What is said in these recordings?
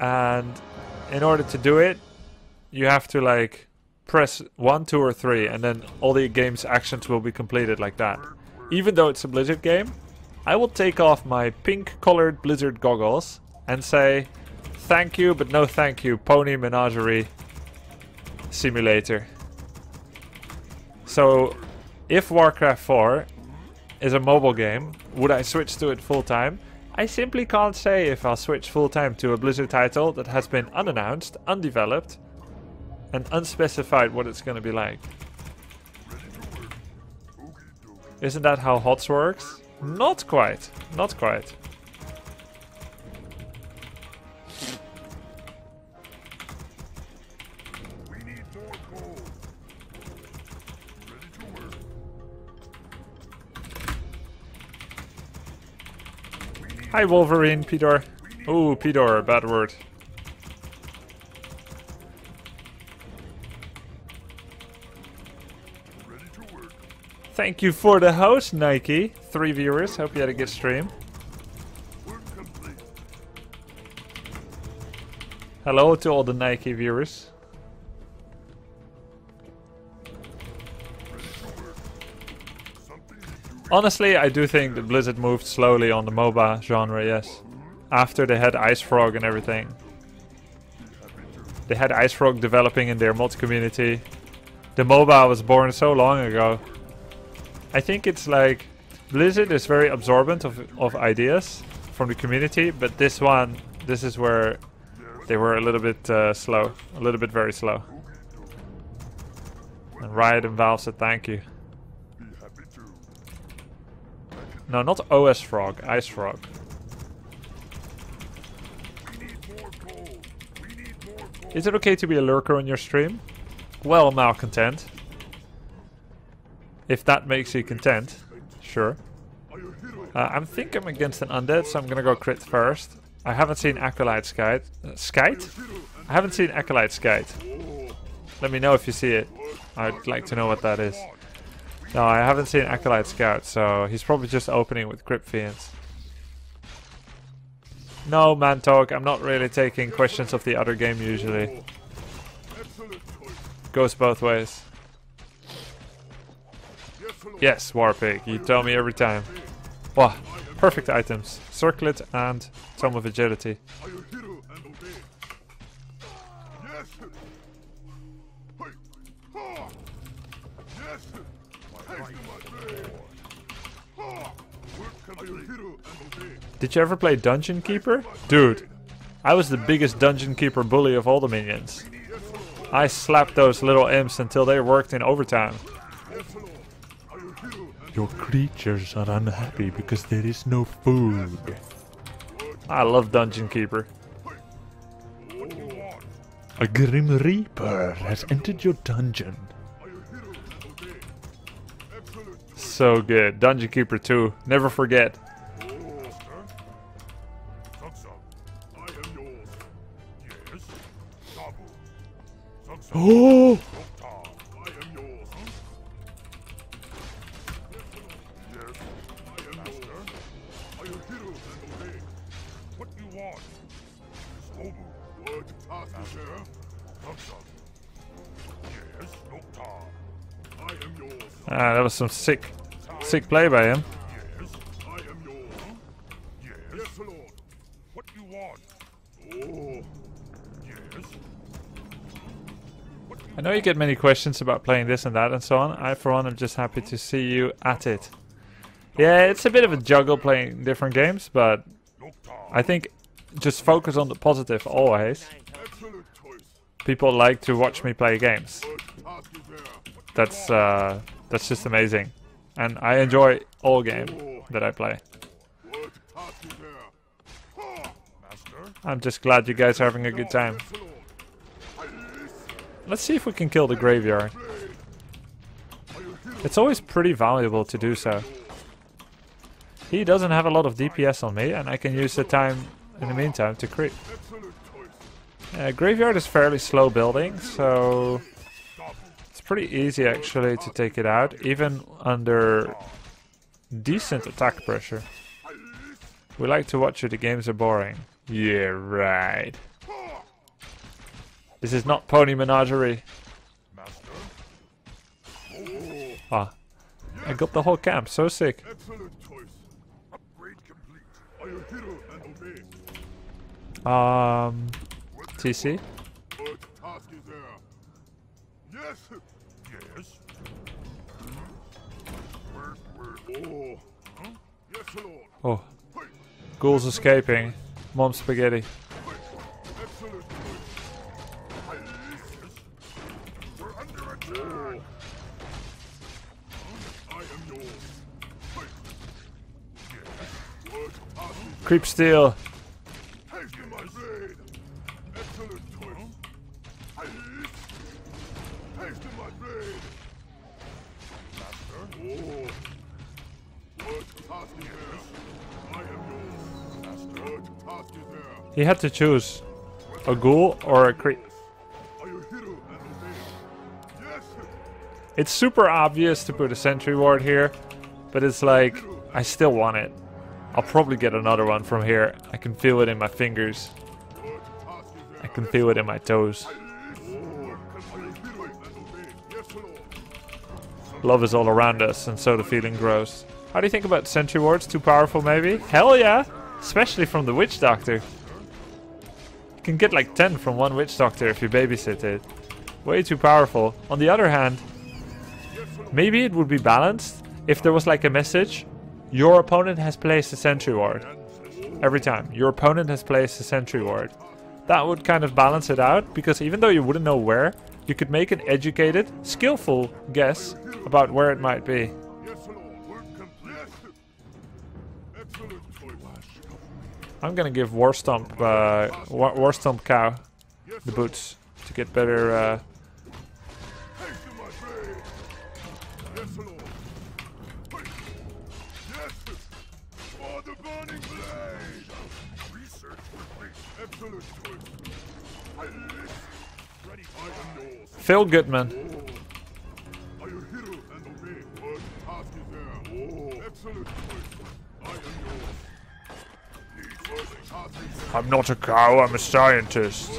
and in order to do it, you have to like press one, two, or three, and then all the game's actions will be completed like that. Even though it's a Blizzard game, I will take off my pink-colored Blizzard goggles and say, "Thank you, but no thank you, Pony Menagerie Simulator." So, if Warcraft 4 is a mobile game, would I switch to it full time? I simply can't say if I'll switch full time to a Blizzard title that has been unannounced, undeveloped, and unspecified what it's going to be like. Isn't that how HOTS works? Not quite. Not quite. Hi Wolverine, Pedor. Ooh, Pedor, bad word. Thank you for the host, Nike. Three viewers. Hope you had a good stream. Hello to all the Nike viewers. Honestly, I do think that Blizzard moved slowly on the MOBA genre, yes. After they had IceFrog and everything. They had IceFrog developing in their mod community. The MOBA was born so long ago. I think it's like Blizzard is very absorbent of, of ideas from the community, but this one, this is where they were a little bit uh, slow. A little bit very slow. And Riot and Valve said thank you. No, not OS Frog, Ice Frog. Is it okay to be a lurker on your stream? Well, malcontent. If that makes you content, sure. Uh, I think I'm against an undead, so I'm gonna go crit first. I haven't seen Acolyte Skite. Uh, Skite? I haven't seen Acolyte Skite. Let me know if you see it. I'd like to know what that is. No, I haven't seen Acolyte Scout, so he's probably just opening with Crypt Fiends. No, man talk, I'm not really taking questions of the other game usually. Goes both ways. Yes, Warpig, you tell me every time. Wow, perfect items. Circlet and Tome of Agility. Did you ever play Dungeon Keeper? Dude, I was the biggest Dungeon Keeper bully of all the minions. I slapped those little imps until they worked in overtime. Your creatures are unhappy because there is no food. I love Dungeon Keeper. A Grim Reaper has entered your dungeon. So good. Dungeon Keeper 2. Never forget. Oh! Ah, that was some sick, sick play by him. I know you get many questions about playing this and that and so on. I, for one, am just happy to see you at it. Yeah, it's a bit of a juggle playing different games, but I think just focus on the positive always. People like to watch me play games. That's uh, that's just amazing, and I enjoy all game that I play. I'm just glad you guys are having a good time. Let's see if we can kill the graveyard. It's always pretty valuable to do so. He doesn't have a lot of DPS on me, and I can use the time in the meantime to creep. Uh, graveyard is fairly slow building, so it's pretty easy actually to take it out, even under decent attack pressure. We like to watch it, the games are boring. Yeah, right. This is not pony menagerie. Ah. I got the whole camp, so sick. Excellent choice. Upgrade complete. Are you hero and obey? Um, TC? What task is there? Yes. Yes. Where, where? Oh. Huh? Yes, Lord. Oh, ghouls escaping. Mom spaghetti. Creep choice. He had to choose a ghoul or a creep. It's super obvious to put a sentry ward here, but it's like, I still want it. I'll probably get another one from here. I can feel it in my fingers. I can feel it in my toes. Love is all around us, and so the feeling grows. How do you think about sentry wards? Too powerful, maybe? Hell yeah! Especially from the witch doctor. Can get like 10 from one witch doctor if you babysit it. Way too powerful. On the other hand, maybe it would be balanced if there was like a message your opponent has placed a sentry ward. Every time. Your opponent has placed a sentry ward. That would kind of balance it out because even though you wouldn't know where, you could make an educated, skillful guess about where it might be. I'm gonna give War Stomp, uh, War, War Cow the boots to get better. Uh. Phil Goodman. I'm not a cow, I'm a scientist.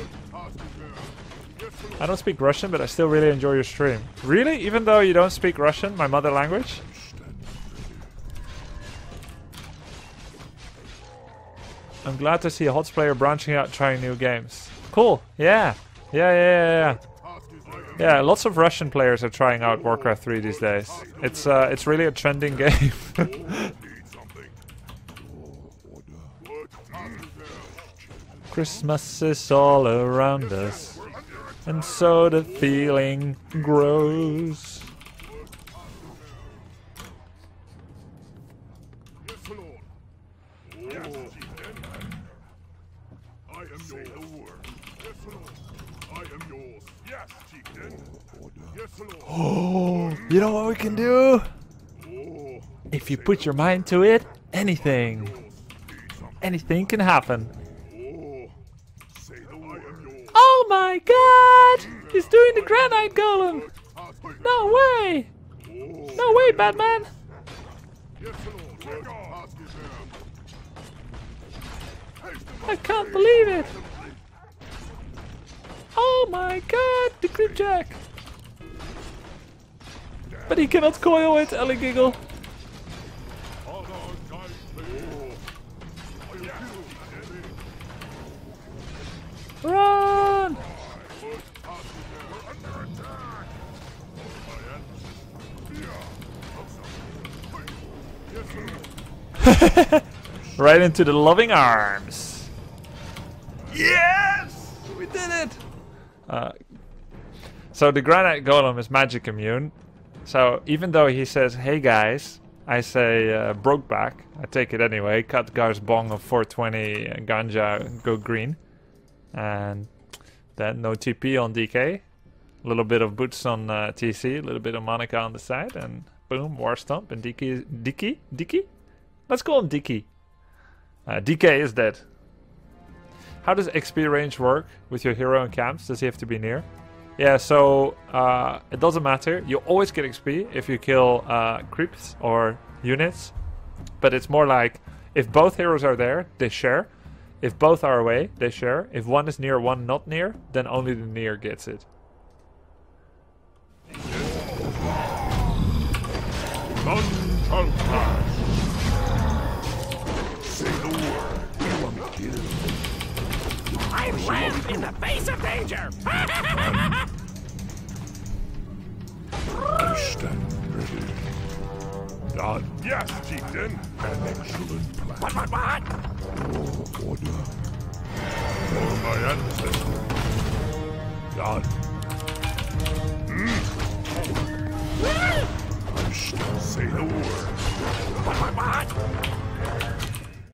I don't speak Russian, but I still really enjoy your stream. Really? Even though you don't speak Russian, my mother language? I'm glad to see a HOTS player branching out trying new games. Cool. Yeah. Yeah, yeah, yeah, yeah. Yeah, lots of Russian players are trying out Warcraft 3 these days. It's uh, it's really a trending game. Need something. What task is there? Christmas is all around us, and so the feeling grows. Yes, Chieftain. I am yours. Say the word. Yes, Lord. I am yours. Yes, Chieftain. Yes, Lord. Oh, you know what we can do? If you put your mind to it, anything, anything can happen. Oh, say the word. I am yours. Oh my god! He's doing the granite golem! No way! No way, Batman! I can't believe it! Oh my god, the Creepjack! But he cannot coil it, Ellie Giggle. Right into the loving arms. Yes! We did it! Uh, so the Granite Golem is magic immune. So even though he says, hey guys, I say uh, broke back. I take it anyway. Cut Gar's bong of 420 uh, ganja, go green. And then no TP on DK. A little bit of boots on uh, TC, a little bit of Monica on the side, and boom, War Stomp. And DK, DK? DK? Let's call him DK. Uh, DK is dead. How does XP range work with your hero in camps? Does he have to be near? Yeah, so uh, it doesn't matter. You always get XP if you kill uh, creeps or units. But it's more like if both heroes are there, they share. If both are away, they share. If one is near, one not near, then only the near gets it. I laugh in the face of danger! Stand ready. Done. Yes, chieftain. An excellent plan. what, what, what? Your order. For my ancestors. Done. I shall say the word. What, what, what?